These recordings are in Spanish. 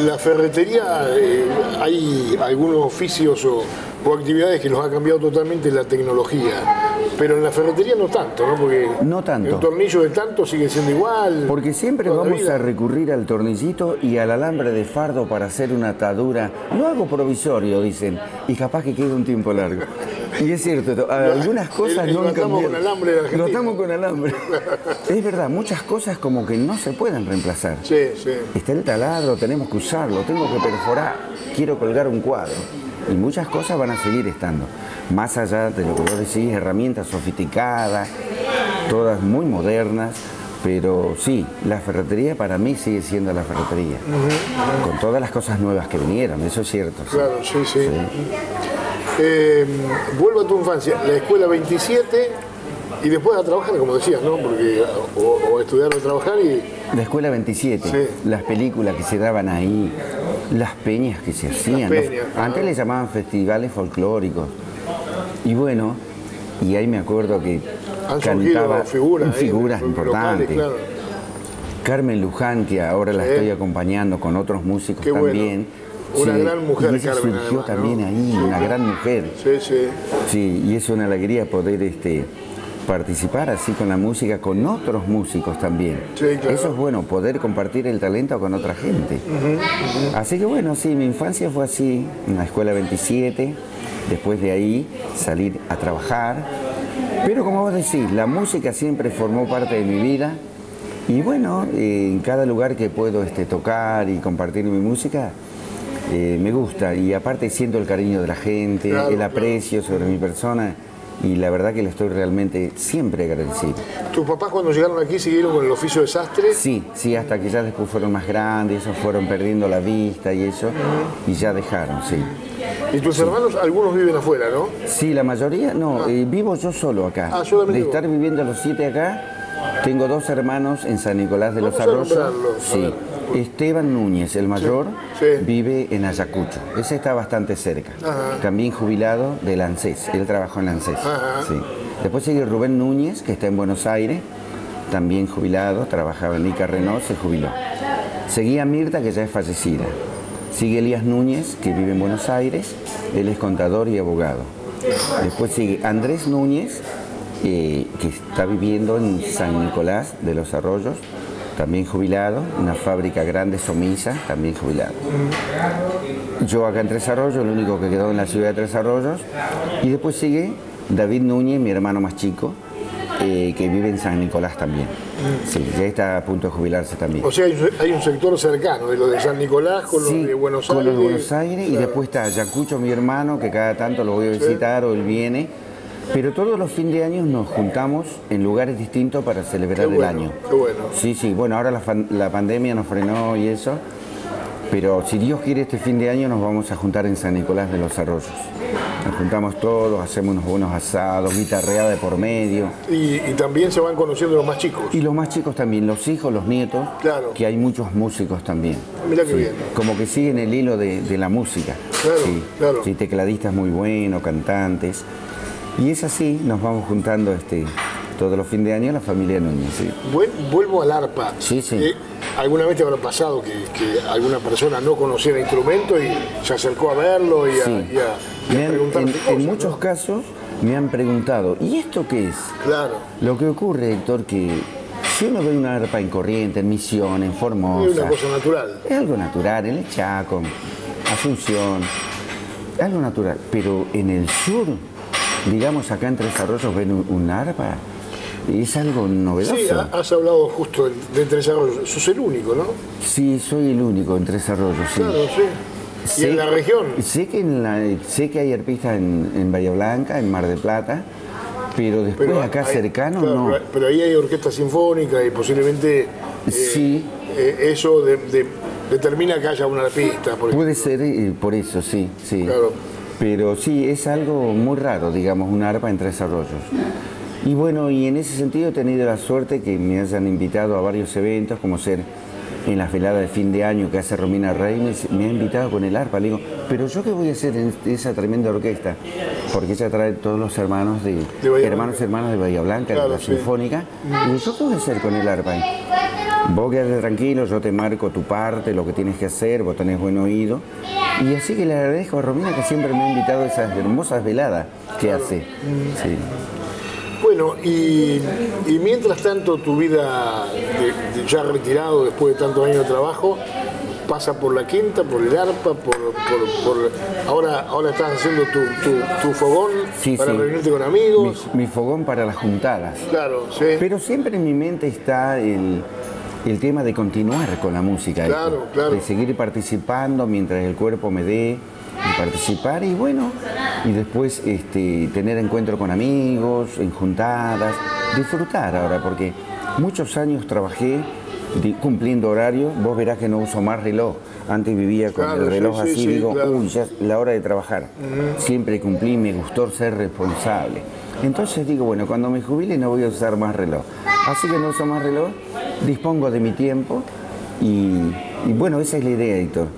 La, ferretería, eh, hay algunos oficios o, actividades que nos ha cambiado totalmente la tecnología. Pero en la ferretería no tanto, ¿no? Porque no tanto. el tornillo de tanto sigue siendo igual. Porque siempre vamos a recurrir al tornillito y al alambre de fardo para hacer una atadura. No hago provisorio, dicen, y capaz que quede un tiempo largo. Y es cierto, algunas cosas no han cambiado. con alambre de Argentina. estamos con alambre. es verdad, muchas cosas como que no se pueden reemplazar. Sí, sí. Está el taladro, tenemos que usarlo, tengo que perforar, quiero colgar un cuadro. Y muchas cosas van a seguir estando. Más allá de lo que vos decís, herramientas sofisticadas, todas muy modernas, pero sí, la ferretería para mí sigue siendo la ferretería, con todas las cosas nuevas que vinieron, eso es cierto. Claro, sí, sí. Eh, vuelvo a tu infancia, la escuela 27 y después a trabajar, como decías, ¿no? Porque, o, estudiar o trabajar y... La escuela 27, las películas que se daban ahí, las peñas que se hacían. antes le llamaban festivales folclóricos. Y bueno, y ahí me acuerdo que cantaba figuras, figuras importantes. Carmen Lujantia, ahora la estoy acompañando con otros músicos también. Una gran mujer, y ella surgió también ahí, una gran mujer. Sí, sí. Sí, y es una alegría poder este, participar así con la música, con otros músicos también. Eso es bueno, poder compartir el talento con otra gente. Así que bueno, sí, mi infancia fue así, en la escuela 27, después de ahí salir a trabajar. Pero como vos decís, la música siempre formó parte de mi vida. Y bueno, en cada lugar que puedo este, tocar y compartir mi música, eh, me gusta. Y aparte siento el cariño de la gente, el aprecio sobre mi persona y la verdad que le estoy realmente siempre agradecido. ¿Tus papás cuando llegaron aquí siguieron con el oficio de sastre? Sí, sí, hasta que ya después fueron más grandes, esos fueron perdiendo la vista y eso, y ya dejaron, sí. ¿Y tus hermanos, algunos viven afuera, no? Sí, la mayoría, no, ah. eh, vivo yo solo acá. Ah, solamente De estar viviendo los siete acá, tengo dos hermanos en San Nicolás de los Arroyos. Sí. Esteban Núñez, el mayor, vive en Ayacucho. Ese está bastante cerca. También jubilado del ANSES. Él trabajó en ANSES. Después sigue Rubén Núñez, que está en Buenos Aires. También jubilado, trabajaba en Ica Renault, se jubiló. Seguía Mirta, que ya es fallecida. Sigue Elías Núñez, que vive en Buenos Aires. Él es contador y abogado. Después sigue Andrés Núñez, eh, que está viviendo en San Nicolás de los Arroyos también jubilado, una fábrica grande, Somisa, también jubilado. Yo acá en Tres Arroyos, el único que quedó en la ciudad de Tres Arroyos, y después sigue David Núñez, mi hermano más chico, eh, que vive en San Nicolás también. Sí, ya está a punto de jubilarse también. O sea, hay un sector cercano de lo de San Nicolás con los de Buenos Aires. Con los de Buenos Aires y después está Ayacucho, mi hermano, que cada tanto lo voy a visitar o él viene pero todos los fines de año nos juntamos en lugares distintos para celebrar el año. Qué bueno. Sí, sí, bueno, ahora la, pandemia nos frenó y eso, pero si Dios quiere este fin de año nos vamos a juntar en San Nicolás de los Arroyos. Nos juntamos todos, hacemos unos buenos asados, guitarreada de por medio. Y, también se van conociendo los más chicos. Y los más chicos también, los hijos, los nietos, claro. que hay muchos músicos también. Mira qué bien. Como que siguen el hilo de, la música. Claro, claro. Sí, tecladistas muy buenos, cantantes. Y es así, nos vamos juntando este, todos los fines de año la familia Núñez. ¿sí? Vuelvo al arpa. Sí, sí. Eh, ¿Alguna vez te habrá pasado que, alguna persona no conocía el instrumento y se acercó a verlo y a, sí. En, muchos casos me han preguntado, ¿y esto qué es? Claro. Lo que ocurre, Héctor, que si uno ve una arpa en Corriente, en Misión, en Formosa... Es una cosa natural. Es algo natural, en el Chaco, Asunción, algo natural. Pero en el sur digamos, acá en Tres Arroyos ven un, arpa. Y es algo novedoso. Sí, has hablado justo de Tres Arroyos. Sos el único, ¿no? Sí, soy el único en Tres Arroyos, sí. Claro, sí. ¿Y en la región? Sé que, en la, sé que hay arpistas en, en Bahía Blanca, en Mar del Plata, pero después acá cercano no. Pero ahí hay orquesta sinfónica y posiblemente eh, sí. Eh, eso determina que haya una arpista. Puede ser eh, por eso, sí, sí. Claro. Pero sí, es algo muy raro, digamos, una arpa en tres arroyos. Y bueno, y en ese sentido he tenido la suerte que me hayan invitado a varios eventos, como ser en las veladas de fin de año que hace Romina Rey, me, ha invitado con el arpa. Le digo, pero yo qué voy a hacer en esa tremenda orquesta, porque ella trae todos los hermanos de, hermanos hermanos de Bahía Blanca, de la Sinfónica. Y yo qué voy a hacer con el arpa. Vos quedate tranquilo, yo te marco tu parte, lo que tienes que hacer, vos tenés buen oído. Y así que le agradezco a Romina que siempre me ha invitado a esas hermosas veladas que hace. Sí. Bueno, y, mientras tanto tu vida ya retirado después de tantos años de trabajo, pasa por la quinta, por el arpa, por, ahora, ahora estás haciendo tu, fogón para reunirte con amigos. Mi, fogón para las juntadas. Claro, sí. Pero siempre en mi mente está el, tema de continuar con la música. Claro, claro. De seguir participando mientras el cuerpo me dé participar y bueno, y después este, tener encuentro con amigos, en juntadas, disfrutar ahora, porque muchos años trabajé cumpliendo horario, vos verás que no uso más reloj. Antes vivía con el reloj así, digo, uy, ya es la hora de trabajar. Siempre cumplí, me gustó ser responsable. Entonces digo, bueno, cuando me jubile no voy a usar más reloj. Así que no uso más reloj, dispongo de mi tiempo y, y bueno, esa es la idea, Héctor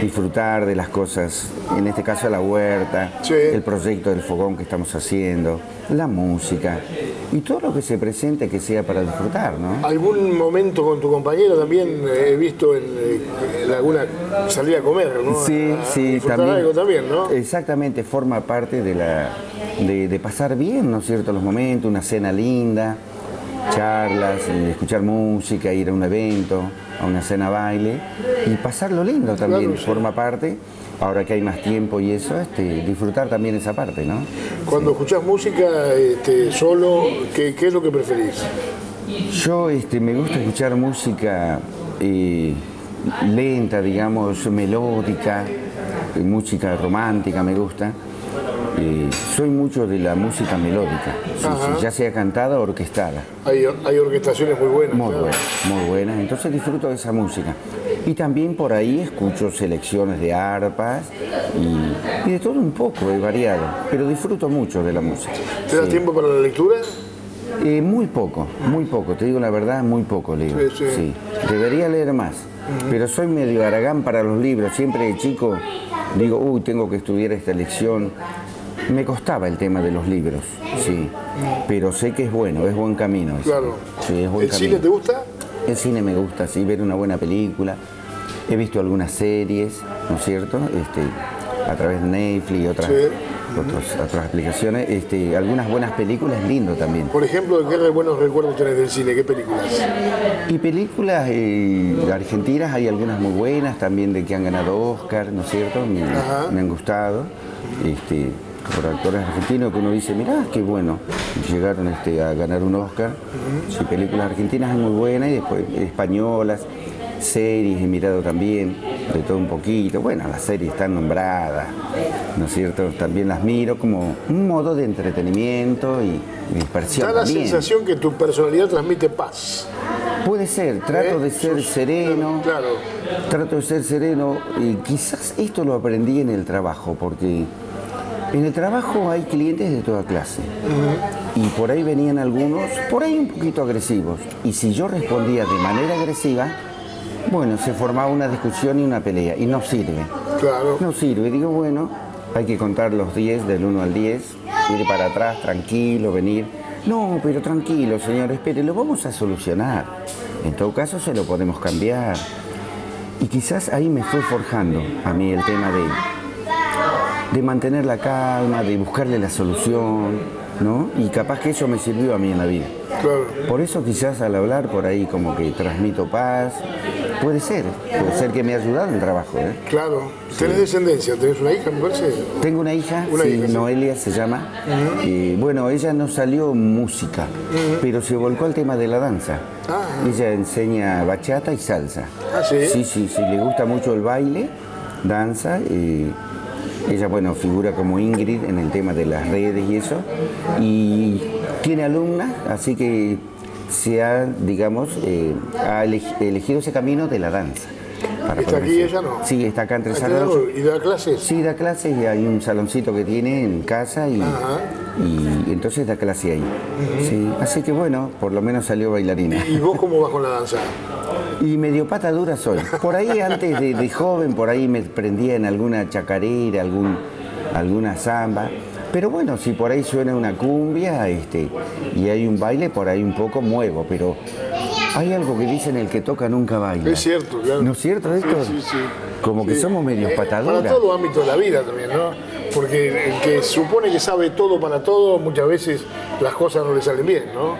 disfrutar de las cosas, en este caso la huerta, el proyecto del fogón que estamos haciendo, la música y todo lo que se presente que sea para disfrutar, ¿no? ¿Algún momento con tu compañero también he visto en, alguna salida a comer, ¿no? Sí, sí, también, algo también, ¿no? Exactamente, forma parte de la de, pasar bien, ¿no es cierto?, los momentos, una cena linda, charlas, escuchar música, ir a un evento a una cena baile y pasarlo lindo también, forma parte. Ahora que hay más tiempo y eso, este, disfrutar también esa parte, ¿no? Cuando escuchas música este, solo, ¿qué, es lo que preferís? Yo este, me gusta escuchar música eh, lenta, digamos, melódica, eh, música romántica me gusta. Eh, soy mucho de la música melódica, ya sea cantada o orquestada. Hay, orquestaciones muy buenas. Muy buenas, muy buenas. Entonces disfruto de esa música. Y también por ahí escucho selecciones de arpas y, de todo un poco, he variado. Pero disfruto mucho de la música. ¿Te das tiempo para la lectura? Eh, muy poco, muy poco, te digo la verdad, muy poco leo. Sí, Debería leer más, pero soy medio aragán para los libros. Siempre de chico digo, uy, tengo que estudiar esta lección me costaba el tema de los libros, sí, pero sé que es bueno, es buen camino. Claro. Sí, es buen ¿El cine te gusta? El cine me gusta, sí, ver una buena película. He visto algunas series, ¿no es cierto? Este, a través de Netflix y otras, otras aplicaciones. Este, algunas buenas películas, lindo también. Por ejemplo, ¿qué buenos recuerdos tenés del cine? ¿Qué películas? Y películas eh, argentinas, hay algunas muy buenas también de que han ganado Oscar, ¿no es cierto? Me, me han gustado. Este, por actores argentinos que uno dice, mirá, qué bueno, llegaron este, a ganar un Oscar. Sí, películas argentinas es muy buenas y después españolas, series he mirado también, de todo un poquito. Bueno, las series están nombradas, ¿no es cierto? También las miro como un modo de entretenimiento y dispersión. Da la sensación que tu personalidad transmite paz. Puede ser, trato de ¿Eh? ser sereno, claro. trato de ser sereno y quizás esto lo aprendí en el trabajo porque en el trabajo hay clientes de toda clase y por ahí venían algunos, por ahí un poquito agresivos. Y si yo respondía de manera agresiva, bueno, se formaba una discusión y una pelea y no sirve. Claro. No sirve. Digo, bueno, hay que contar los 10 del 1 al 10, ir para atrás, tranquilo, venir. No, pero tranquilo, señor, espere, lo vamos a solucionar. En todo caso, se lo podemos cambiar. Y quizás ahí me fue forjando a mí el tema de de mantener la calma, de buscarle la solución, ¿no? Y capaz que eso me sirvió a mí en la vida. Por eso quizás al hablar por ahí como que transmito paz, puede ser, puede ser que me ha ayudado en el trabajo. ¿eh? Claro. ¿Tenés descendencia? ¿Tenés una hija, me parece? Tengo una hija, sí, Noelia se llama. y, bueno, ella no salió música, pero se volcó al tema de la danza. Ah. Ella enseña bachata y salsa. Ah, sí. Sí, sí, sí, le gusta mucho el baile, danza y ella, bueno, figura como Ingrid en el tema de las redes y eso. Y tiene alumnas, así que se ha, digamos, eh, ha elegido ese camino de la danza. Para ¿Está aquí ella no? Sí, está acá entre ¿Ah, San ¿Y da clases? Sí, da clases y hay un saloncito que tiene en casa y, y entonces da clase ahí. sí, así que bueno, por lo menos salió bailarina. ¿Y vos cómo vas con la danza? Y medio pata dura soy. Por ahí antes de, joven, por ahí me prendía en alguna chacarera, algún, alguna samba. Pero bueno, si por ahí suena una cumbia este, y hay un baile, por ahí un poco muevo, pero hay algo que dicen el que toca nunca baila. Es cierto, claro. ¿No es cierto esto? Sí, sí, Como que somos medios eh, pataduras. Para todo ámbito de la vida también, ¿no? Porque el que supone que sabe todo para todo, muchas veces las cosas no le salen bien, ¿no?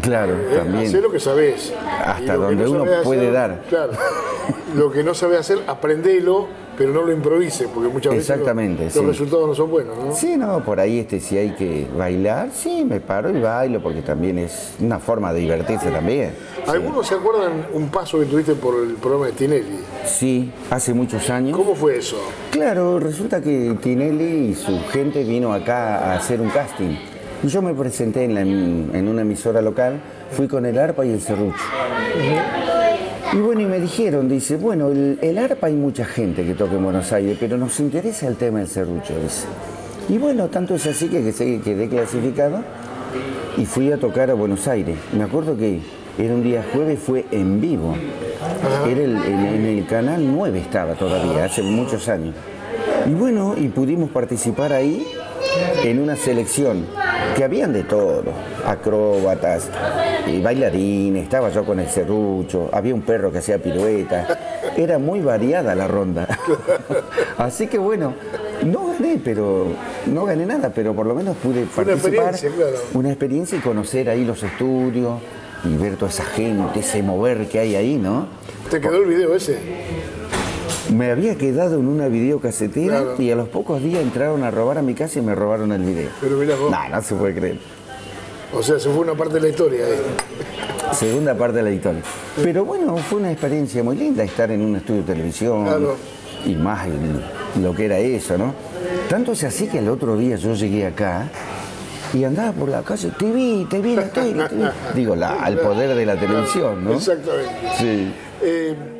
Claro, eh, también. Hacé lo que sabés. Hasta donde uno puede dar. Claro. lo que no sabe hacer, aprendelo, pero no lo improvise, porque muchas veces los, resultados no son buenos, ¿no? Sí, no, por ahí este, si hay que bailar, sí, me paro y bailo, porque también es una forma de divertirse también. ¿Algunos se acuerdan un paso que tuviste por el programa de Tinelli? Sí, hace muchos años. ¿Cómo fue eso? Claro, resulta que Tinelli y su gente vino acá a hacer un casting. Yo me presenté en, una emisora local, fui con el arpa y el serrucho. Y bueno, y me dijeron, dice, bueno, el, arpa hay mucha gente que toca en Buenos Aires, pero nos interesa el tema del serrucho, dice. Y bueno, tanto es así que, que quedé clasificado y fui a tocar a Buenos Aires. Me acuerdo que era un día jueves, fue en vivo. Era el, en, el canal 9 estaba todavía, hace muchos años. Y bueno, y pudimos participar ahí en una selección que habían de todo, acróbatas, y bailarines, estaba yo con el serrucho, había un perro que hacía piruetas, era muy variada la ronda. Así que bueno, no gané, pero no gané nada, pero por lo menos pude participar. Una experiencia y conocer ahí los estudios y ver toda esa gente, ese mover que hay ahí, ¿no? ¿Te quedó el video ese? Me había quedado en una videocasetera y a los pocos días entraron a robar a mi casa y me robaron el video. Pero mira vos. No, no se puede creer. O sea, se fue una parte de la historia ahí. Segunda parte de la historia. Pero bueno, fue una experiencia muy linda estar en un estudio de televisión. Y más lo que era eso, ¿no? Tanto es así que el otro día yo llegué acá y andaba por la calle, te vi, te vi la tele, te vi. Digo, la, al poder de la televisión, ¿no? Exactamente. Sí. Eh,